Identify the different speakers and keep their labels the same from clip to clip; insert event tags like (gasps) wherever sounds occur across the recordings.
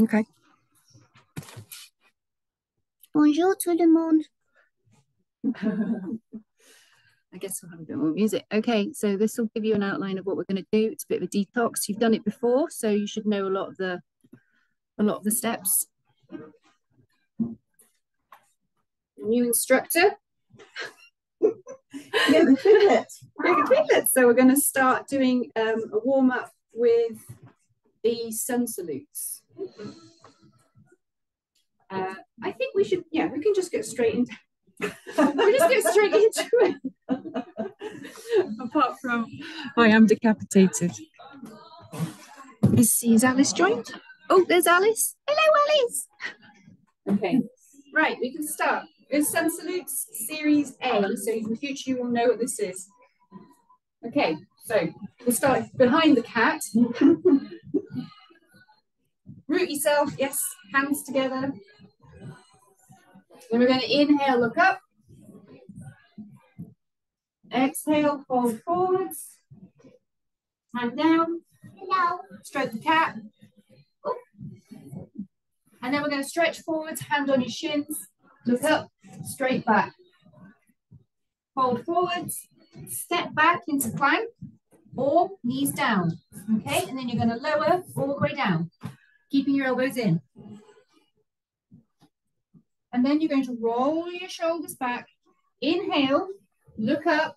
Speaker 1: Okay.
Speaker 2: Bonjour tout le monde. (laughs)
Speaker 1: I guess we'll have a bit more music. Okay, so this will give you an outline of what we're going to do. It's a bit of a detox. You've done it before, so you should know a lot of the a lot of the steps. New instructor. (laughs)
Speaker 3: Yeah, the fidget.
Speaker 1: Yoga Fitlet. So we're going to start doing um, a warm up with the sun salutes. Uh, I think we should, yeah, we can just get straight into. (laughs) we just get straight into it. Apart from, I am decapitated. Is, is Alice joined? Oh, there's Alice. Hello, Alice. Okay, right, we can start. It's Sun Salutes Series A, so in the future you will know what this is. Okay, so we'll start behind the cat. Root yourself, yes, hands together. Then we're going to inhale, look up. Exhale, fold forwards. Hand down.
Speaker 2: Hello.
Speaker 1: Stroke the cat. Oh. And then we're going to stretch forwards, hand on your shins. Look up, straight back. Fold forwards, step back into plank or knees down. Okay, and then you're going to lower all the way down, keeping your elbows in. And then you're going to roll your shoulders back. Inhale, look up,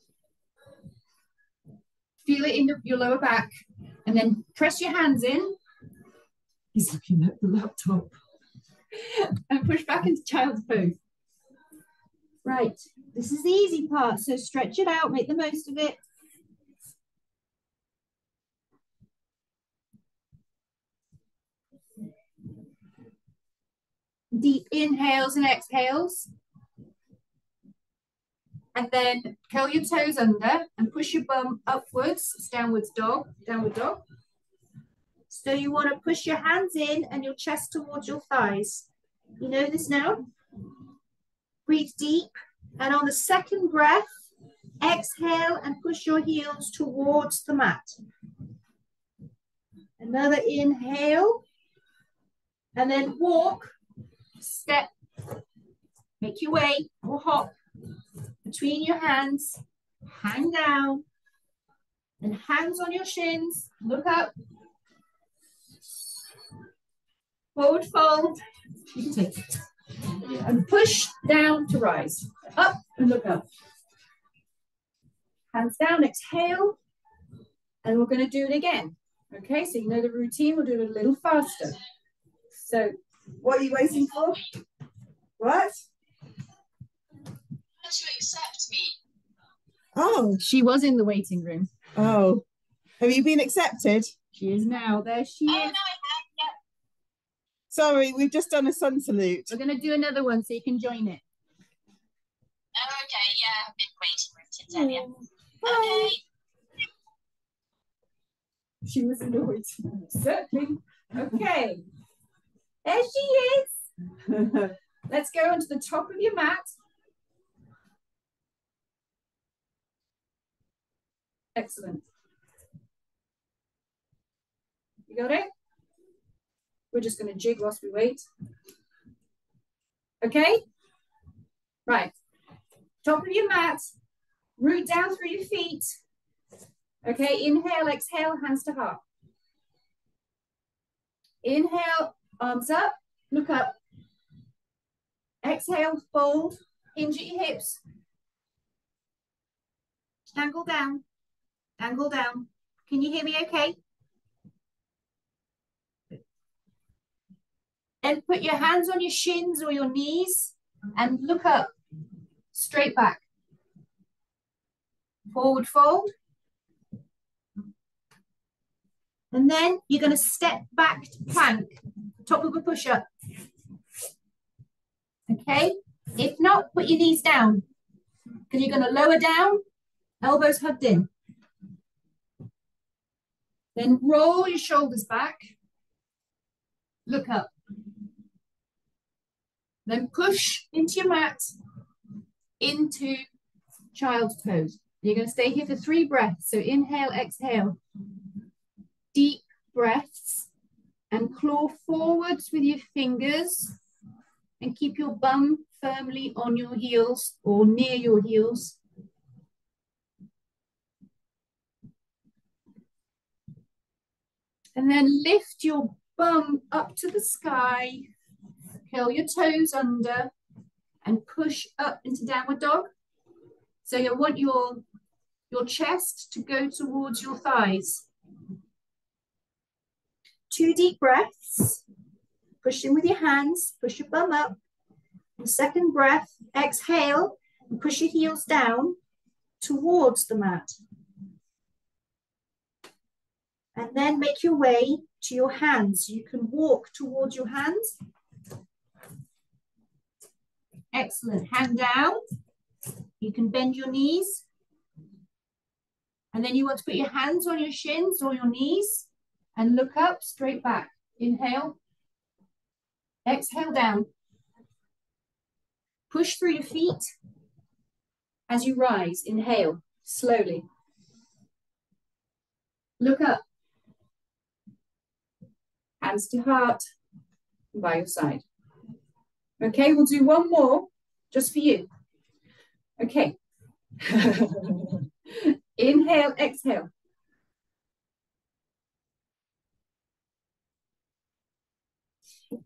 Speaker 1: feel it in the, your lower back, and then press your hands in. He's looking at the laptop. (laughs) and push back into child's pose. Right, this is the easy part. So stretch it out, make the most of it. Deep inhales and exhales. And then curl your toes under and push your bum upwards. It's downwards dog, downward dog. So you want to push your hands in and your chest towards your thighs. You know this now? Breathe deep. And on the second breath, exhale and push your heels towards the mat. Another inhale. And then walk, step, make your way or hop between your hands, hang down, and hands on your shins, look up, forward fold, you can take it, and push down to rise, up and look up. Hands down, exhale, and we're going to do it again. Okay, so you know the routine, we'll do it a little faster. So,
Speaker 3: What are you waiting for? What?
Speaker 4: to accept me.
Speaker 3: Oh,
Speaker 1: she was in the waiting room.
Speaker 3: oh. Have you been accepted?
Speaker 1: She is now. There she
Speaker 4: Oh, no,
Speaker 1: is.
Speaker 4: have. Yeah.
Speaker 3: Sorry, we've just done a sun salute.
Speaker 1: We're going to do another one so you can join it.
Speaker 4: Oh, okay. Yeah, I've been waiting for it since oh, earlier. Okay.
Speaker 1: She was in the waiting room. Certainly. Okay. There she is. (laughs) Let's go onto the top of your mat. Excellent. You got it? We're just going to jig whilst we wait. Okay? Right. Top of your mat. Root down through your feet. Okay, inhale, exhale, hands to heart. Inhale, arms up, look up. Exhale, fold, hinge at your hips. Angle down, angle down. Can you hear me okay? Then put your hands on your shins or your knees and look up, straight back. Forward fold. And then you're going to step back to plank, top of a push up. Okay? If not, put your knees down because you're going to lower down, elbows hugged in. Then roll your shoulders back, look up. Then push into your mat, into child's pose. You're going to stay here for three breaths. So inhale, exhale deep breaths draw forwards with your fingers and keep your bum firmly on your heels or near your heels. And then lift your bum up to the sky, curl your toes under and push up into downward dog. So you want your, your chest to go towards your thighs. Two deep breaths. Push in with your hands, push your bum up. The second breath, exhale and push your heels down towards the mat. And then make your way to your hands. You can walk towards your hands. Excellent. Hand down. You can bend your knees. And then you want to put your hands on your shins or your knees and look up straight back. Inhale. Exhale down. Push through your feet as you rise. Inhale slowly. Look up. Hands to heart by your side. Okay, we'll do one more just for you. Okay. (laughs) Inhale, exhale.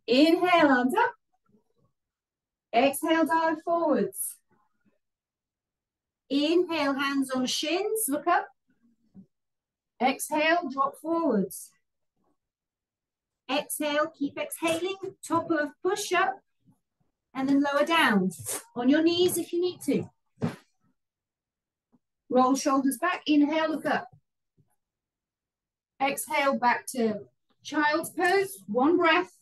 Speaker 1: Inhale, arms up. Exhale, dive forwards. Inhale, hands on shins, look up. Exhale, drop forwards. Exhale, keep exhaling, top of push up, and then lower down. On your knees if you need to. Roll shoulders back, inhale, look up. Exhale, back to child's pose, one breath.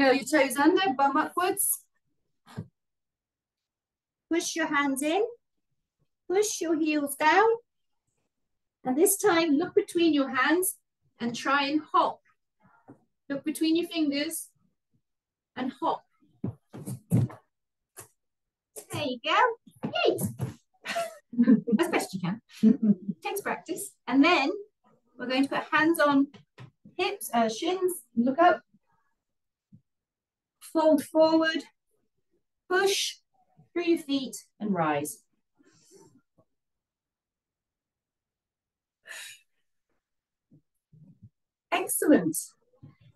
Speaker 1: Curl your toes under, bum upwards. Push your hands in. Push your heels down. And this time, look between your hands and try and hop. Look between your fingers and hop. There you go. Yay! as best you can. Takes practice. And then we're going to put hands on hips, uh, shins, look up, fold forward, push through your feet and rise. Excellent.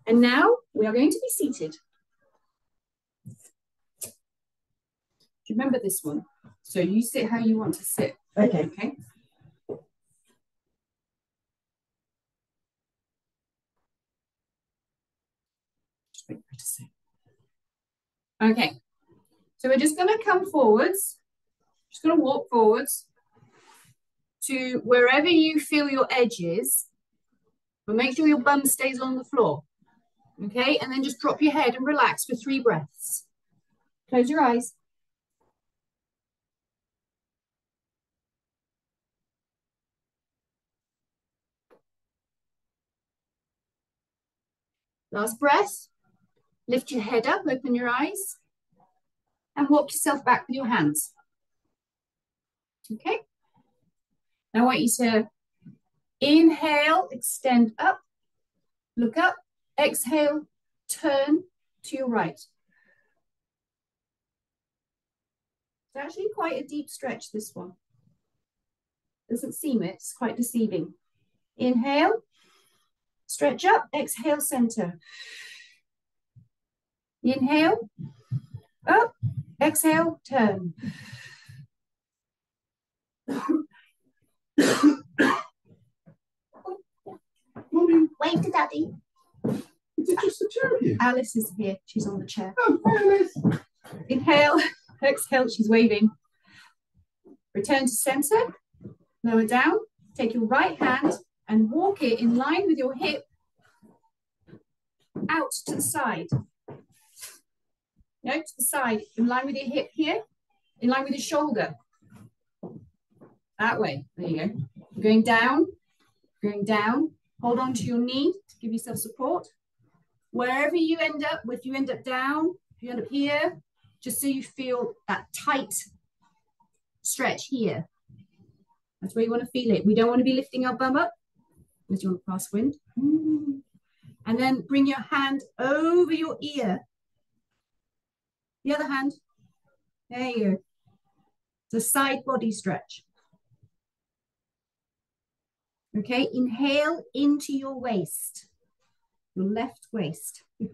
Speaker 1: And now we are going to be seated. Do you remember this one? So you sit how you want to sit.
Speaker 3: Okay.
Speaker 1: Okay. Just wait for it to sit. Okay. So we're just going to come forwards. Just going to walk forwards to wherever you feel your edge is. But make sure your bum stays on the floor. Okay, and then just drop your head and relax for three breaths. Close your eyes. Last breath. Lift your head up, open your eyes, and walk yourself back with your hands. Okay. Now I want you to inhale, extend up, look up, exhale, turn to your right. It's actually quite a deep stretch, this one. Doesn't seem it, it's quite deceiving. Inhale, stretch up, exhale, center. Inhale, up, exhale, turn.
Speaker 3: Morning.
Speaker 2: Wave to daddy.
Speaker 3: Is it just the two of you?
Speaker 1: Alice is here, she's on the chair.
Speaker 3: Oh, hi, Alice.
Speaker 1: Inhale, (laughs) exhale, she's waving. Return to center, lower down, take your right hand and walk it in line with your hip out to the side. No, to the side, in line with your hip here, in line with your shoulder. That way, there you go. Going down, going down, hold on to your knee to give yourself support. Wherever you end up, if you end up down, if you end up here, just so you feel that tight stretch here. That's where you want to feel it. We don't want to be lifting our bum up. As you want to pass wind. And then bring your hand over your ear. The other hand. There you go. It's a side body stretch. Okay, inhale into your waist, your left waist. (laughs)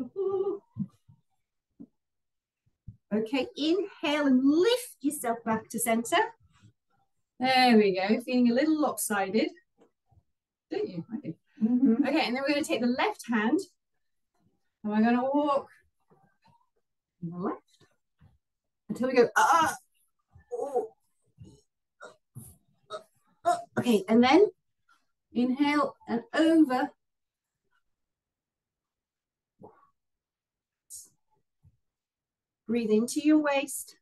Speaker 1: Okay, inhale and lift yourself back to center. There we go, feeling a little lopsided. Don't you? I. Mm -hmm. Okay, and then we're going to take the left hand and we're going to walk on the left until we go, ah, oh, Okay, and then inhale and over. Breathe into your waist.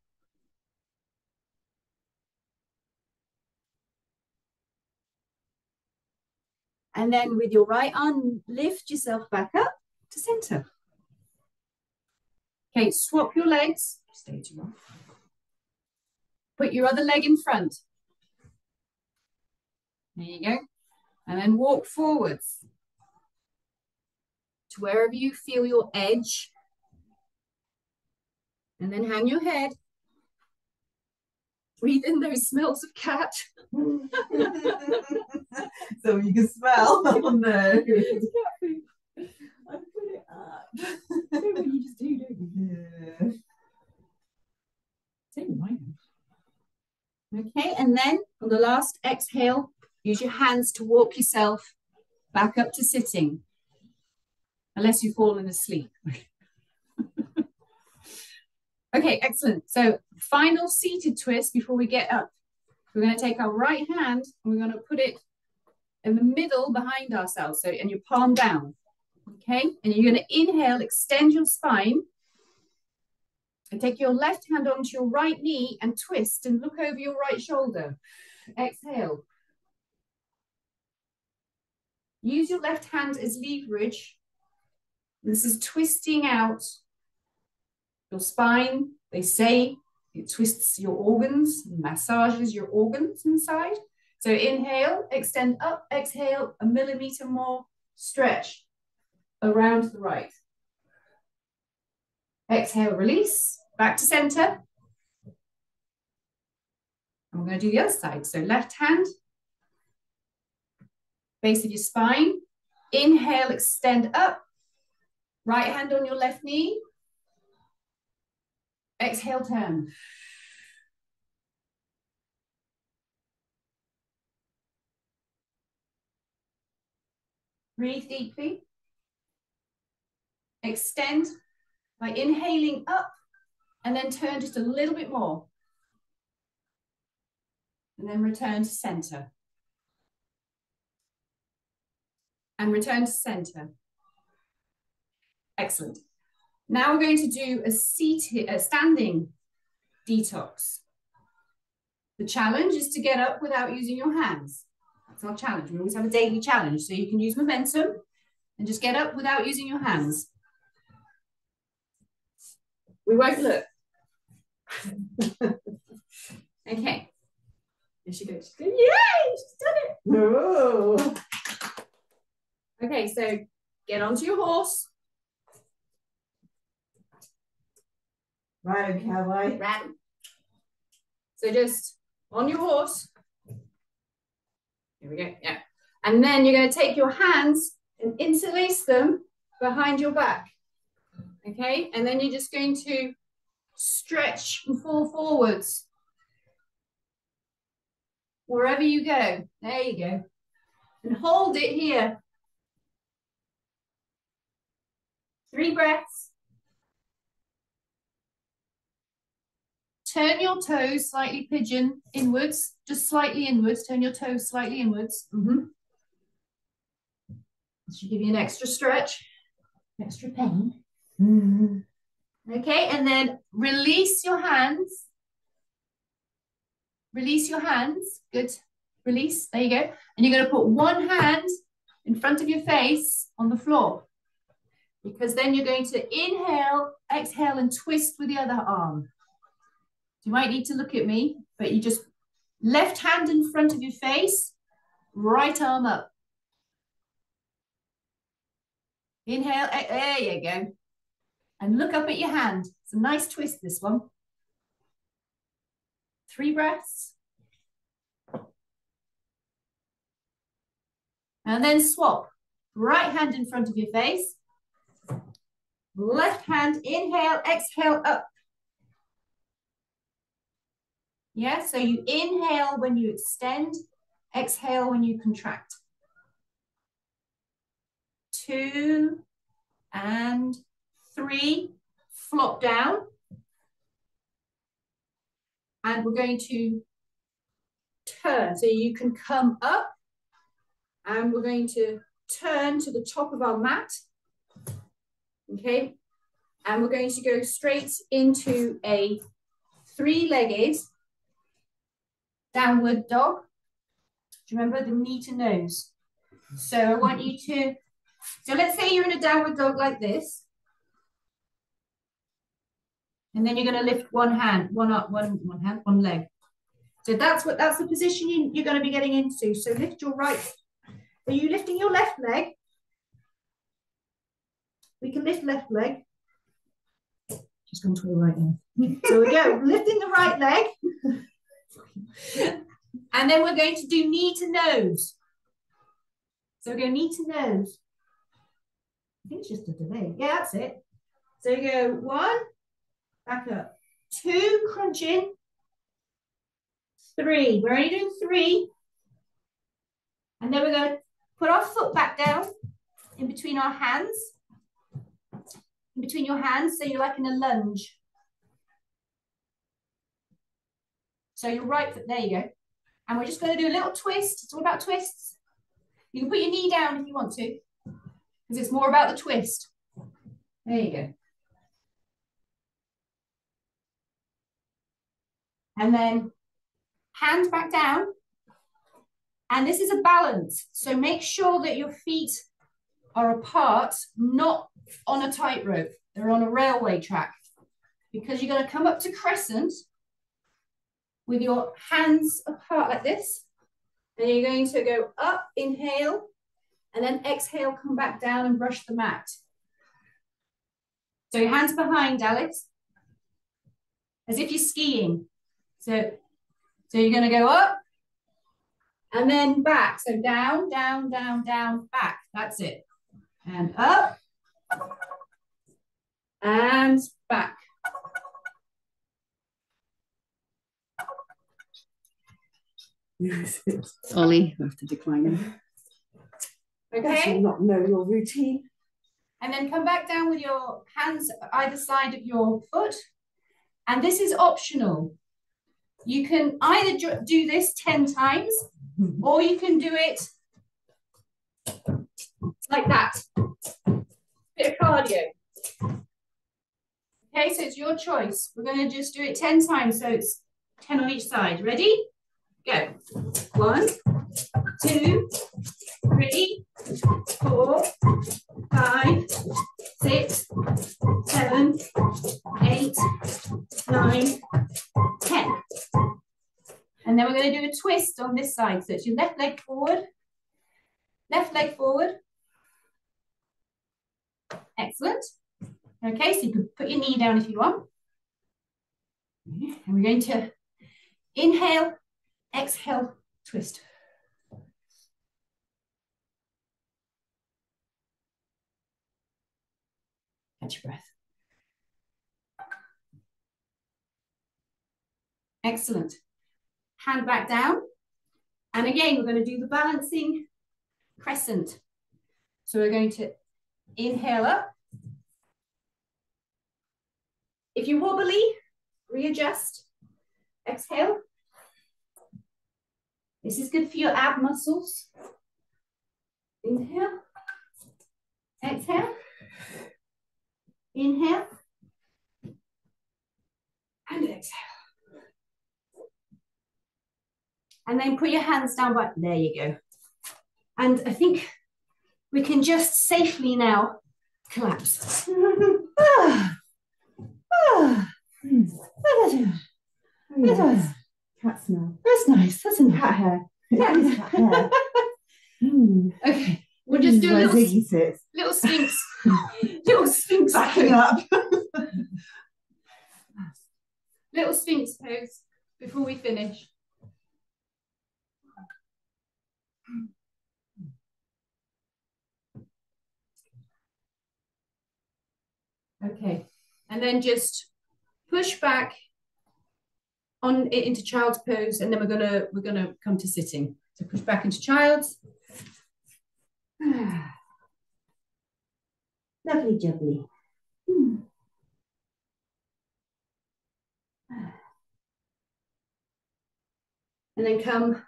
Speaker 1: And then with your right arm, lift yourself back up to center. Okay, swap your legs. Stay too long. Put your other leg in front. There you go. And then walk forwards to wherever you feel your edge. And then hang your head. Breathe in those smells of cat. (laughs)
Speaker 5: so you can smell. Oh no. (laughs) I put it up. (laughs) you just do, don't you? Yeah.
Speaker 1: Okay, and then on the last exhale, use your hands to walk yourself back up to sitting, unless you've fallen asleep. (laughs) okay, excellent. So final seated twist before we get up. We're going to take our right hand and we're going to put it in the middle behind ourselves. So, and your palm down. Okay, and you're going to inhale, extend your spine, and take your left hand onto your right knee and twist and look over your right shoulder. Exhale. Use your left hand as leverage. This is twisting out your spine. They say it twists your organs, massages your organs inside. So inhale, extend up, exhale, a millimeter more, stretch around the right. Exhale, release, back to center. And we're going to do the other side. So left hand, base of your spine. Inhale, extend up. Right hand on your left knee. Exhale, turn. Breathe deeply. Extend by inhaling up and then turn just a little bit more. And then return to center. And return to center. Excellent. Now we're going to do a seated, a standing detox. The challenge is to get up without using your hands. That's our challenge. We always have a daily challenge. So you can use momentum and just get up without using your hands. We won't look. okay. There she goes. She's going, yay, she's done it.
Speaker 5: No.
Speaker 1: Okay, so get onto your horse.
Speaker 5: Right, cowboy.
Speaker 1: Right. So just on your horse. Here we go. Yeah. And then you're going to take your hands and interlace them behind your back. Okay. And then you're just going to stretch and fall forwards. Wherever you go. There you go. And hold it here. Three breaths. Turn your toes slightly pigeon inwards, just slightly inwards. Turn your toes slightly inwards. Mm -hmm. Should give you an extra stretch, extra pain. Mm -hmm. Okay, and then release your hands. Release your hands. Good. Release. There you go. And you're going to put one hand in front of your face on the floor. Because then you're going to inhale, exhale, and twist with the other arm. You might need to look at me, but you just left hand in front of your face, right arm up. Inhale, there you go. And look up at your hand. It's a nice twist, this one. Three breaths. And then swap. Right hand in front of your face. Left hand, inhale, exhale, up. Yeah, so you inhale when you extend, exhale when you contract. Two and three, flop down. And we're going to turn. So you can come up and we're going to turn to the top of our mat. Okay. And we're going to go straight into a three-legged downward dog. Do you remember the knee to nose? So I want you to, so let's say you're in a downward dog like this. And then you're going to lift one hand, one up, one, one hand, one leg. So that's what that's the position you, you're going to be getting into. So lift your right. Are you lifting your left leg? We can lift left leg. Just going to the right now. So we go, (laughs) lifting the right leg. and then we're going to do knee to nose. So we go knee to nose. I think it's just a delay. Yeah, that's it. So you go one, back up, two, crunch in, three. We're only doing three. And then we're going to put our foot back down in between our hands. In between your hands, so you're like in a lunge. So your right foot, there you go. And we're just going to do a little twist. It's all about twists. You can put your knee down if you want to, because it's more about the twist. There you go. And then hand back down. And this is a balance. So make sure that your feet are apart, not on a tightrope. They're on a railway track because you're going to come up to crescent with your hands apart like this. And you're going to go up, inhale, and then exhale, come back down and brush the mat. So your hands behind, Alex, as if you're skiing. So, so you're going to go up and then back. So down, down, down, down, back. That's it. And up and back. (laughs)
Speaker 5: Ollie, you have to decline him.
Speaker 1: Okay.
Speaker 5: will not know your routine.
Speaker 1: And then come back down with your hands either side of your foot. And this is optional. You can either do this 10 times (laughs) or you can do it like that. Bit of cardio. Okay, so it's your choice. We're going to just do it 10 times. So it's 10 on each side. Ready? Go. One, two, three, four, five, six, seven, eight, nine, ten. And then we're going to do a twist on this side. So it's your left leg forward, left leg forward. Excellent. Okay, so you can put your knee down if you want. And we're going to inhale, exhale, twist. Catch your breath. Excellent. Hand back down. And again, we're going to do the balancing crescent. So we're going to inhale up. If you're wobbly, readjust. Exhale. This is good for your ab muscles. Inhale. Exhale. Inhale. And exhale. And then put your hands down by, there you go. And I think we can just safely now collapse.
Speaker 5: Yes. Cat smell.
Speaker 1: That's nice, isn't it?
Speaker 5: Cat hair.
Speaker 1: Yeah.
Speaker 5: Cat hair. Mm. (laughs)
Speaker 1: Okay, we'll just do a little,
Speaker 5: Ziggy sits. (laughs)
Speaker 1: little sphinx
Speaker 5: Backing
Speaker 1: pose.
Speaker 5: up. (laughs)
Speaker 1: Little sphinx pose before we finish. Okay, and then just push back on it into child's pose, and then we're gonna we're gonna come to sitting. So push back into child's. (sighs) (sighs) Lovely jubbly. Hmm. And then come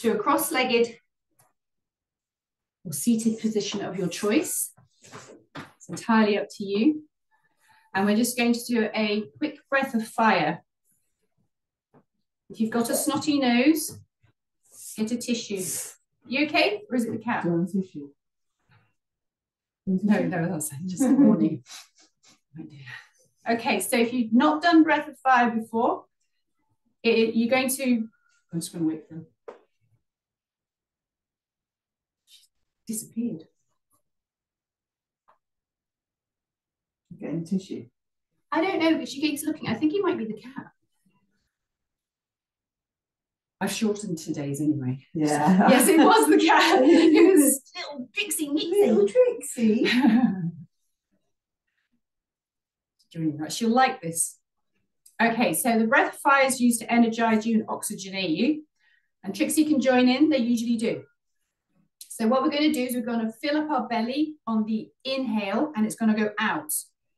Speaker 1: to a cross-legged or seated position of your choice. It's entirely up to you. And we're just going to do a quick breath of fire. If you've got a snotty nose, get a tissue. You okay? Or is it the cat?
Speaker 5: Tissue?
Speaker 1: No, no, that's just a warning. (laughs) Okay, so if you've not done breath of fire before, it, you're going to. I'm just going to wait for them. Disappeared.
Speaker 5: Getting tissue.
Speaker 1: I don't know, but she keeps looking. I think he might be the cat. I've shortened today's anyway.
Speaker 5: Yeah.
Speaker 1: Yes, it was the cat. (laughs) It was little Trixie
Speaker 5: Little. Trixie. (laughs)
Speaker 1: Doing that. She'll like this. Okay, so the breath of fire is used to energize you and oxygenate you. And Trixie can join in, they usually do. So what we're going to do is we're going to fill up our belly on the inhale and it's going to go out.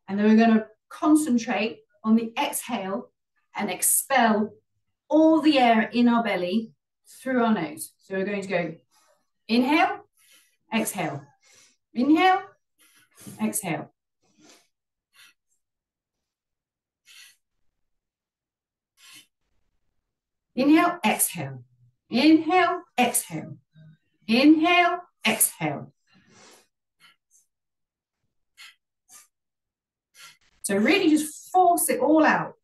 Speaker 1: And then we're going to concentrate on the exhale and expel all the air in our belly through our nose. So we're going to go inhale, exhale, inhale, exhale. Inhale, exhale. Inhale, exhale. Inhale, exhale. So really just force it all out.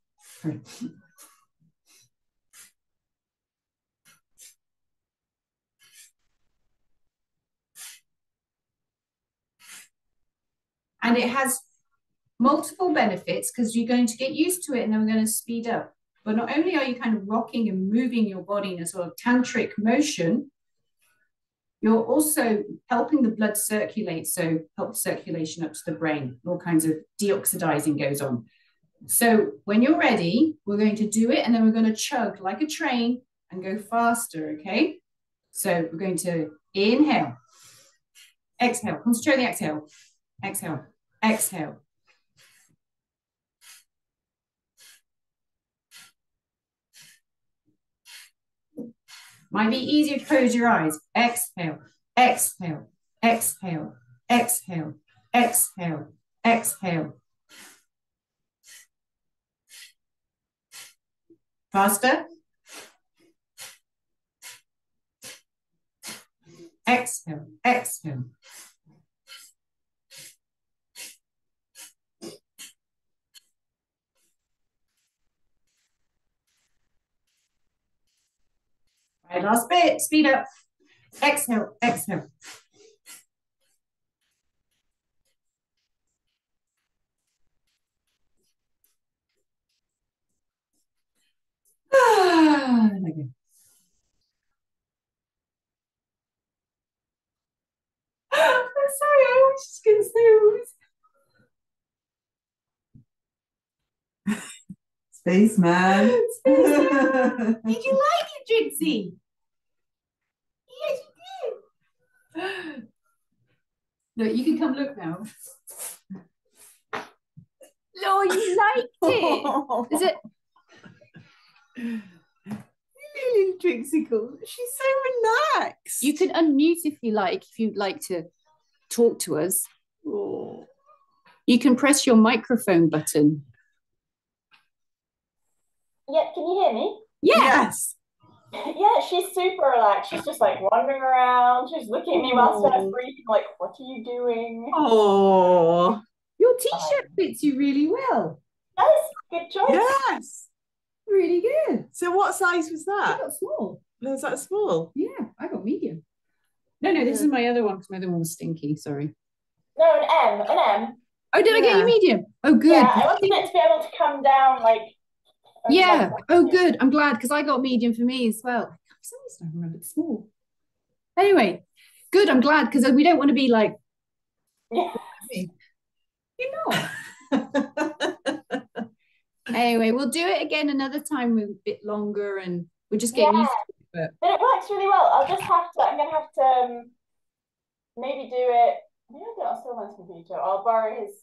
Speaker 1: And it has multiple benefits because you're going to get used to it and then we're going to speed up. But not only are you kind of rocking and moving your body in a sort of tantric motion, you're also helping the blood circulate. So help circulation up to the brain. All kinds of deoxidizing goes on. So when you're ready, we're going to do it and then we're going to chug like a train and go faster, okay? So we're going to inhale, exhale, concentrate on the exhale, exhale, exhale. Might be easier to close your eyes. Exhale, exhale, exhale, exhale, exhale, exhale. Faster. Exhale, exhale. Last bit, speed up. Exhale, exhale. Ah, (sighs) okay. I'm sorry, I was just gonna say it was
Speaker 5: Spaceman.
Speaker 1: Spaceman. Did you like it, Trixie? Yes, you did. (gasps) Look, you can come look now. No, you liked it. (laughs) Is it?
Speaker 5: Little Trixicle. She's so relaxed.
Speaker 6: You can unmute if you like, if you'd like to talk to us.
Speaker 5: Oh.
Speaker 6: You can press your microphone button.
Speaker 7: Yeah, can you hear me?
Speaker 5: Yes.
Speaker 7: Yeah, she's super relaxed. She's just like wandering around. She's looking at me whilst I
Speaker 5: Oh.
Speaker 7: was breathing, like, what are you doing?
Speaker 5: Oh.
Speaker 1: Your t-shirt fits you really well.
Speaker 7: Nice, good choice.
Speaker 5: Yes.
Speaker 1: Really good.
Speaker 5: So what size was that?
Speaker 1: I
Speaker 5: that?
Speaker 1: got small.
Speaker 5: Oh, was that small?
Speaker 1: Yeah, I got medium.
Speaker 6: No, no, this is mm. my other one because my other one was stinky. Sorry.
Speaker 7: No, an M, an M.
Speaker 1: Oh, did I get you medium? Oh, good.
Speaker 7: Yeah, I wanted it to be able to come down like.
Speaker 1: Yeah. Oh, good. I'm glad because I got medium for me as well. For some reason, I remembered small. Anyway, good. I'm glad because we don't want to be like,
Speaker 7: Yeah. (laughs)
Speaker 1: you're not. (laughs) Anyway, we'll do it again another time with a bit longer and we're just getting used to it.
Speaker 7: But it works really well. I'll just have to. I'm gonna have to um, maybe do it. Maybe I'll do it on computer. I'll borrow his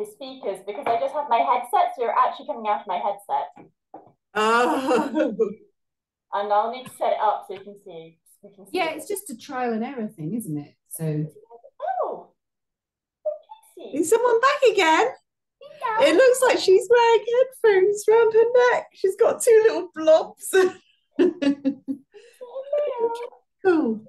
Speaker 7: his speakers because I just have my headset, so you're actually coming out of my headset,
Speaker 5: Oh. (laughs)
Speaker 7: and I'll need to set it up so you can see. We can see
Speaker 1: Yeah,
Speaker 7: it.
Speaker 1: it's just a trial and error thing, isn't it? So,
Speaker 7: Oh, oh
Speaker 5: Is someone back again? Yeah. It looks like she's wearing headphones round her neck. She's got two little blobs. (laughs) Cool.